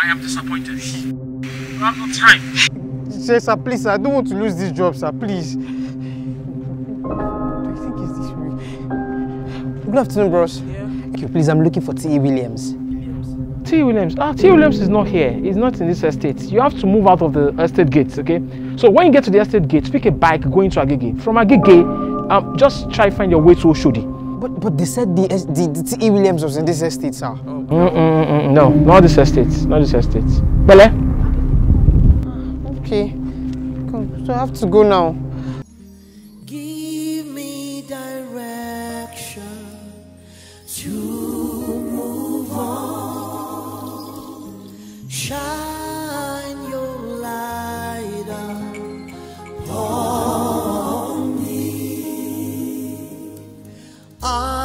I am disappointed. You have no time. Sir, sir, please, sir, I don't want to lose this job, sir, please. I think it's this way. Good afternoon, bros. Okay, please, I'm looking for T. Williams. T. Williams. Ah, T. Williams is not here. He's not in this estate. You have to move out of the estate gates, okay? So when you get to the estate gates, pick a bike going to Agege. From Agege, um, just try find your way to Oshodi. But but they said the S- the, the T. Williams was in this estate, sir. Mm, mm, mm, mm, no, not this estate. Not this estate. Bele? Okay. Come, so I have to go now. Give me direction to move on. Shine I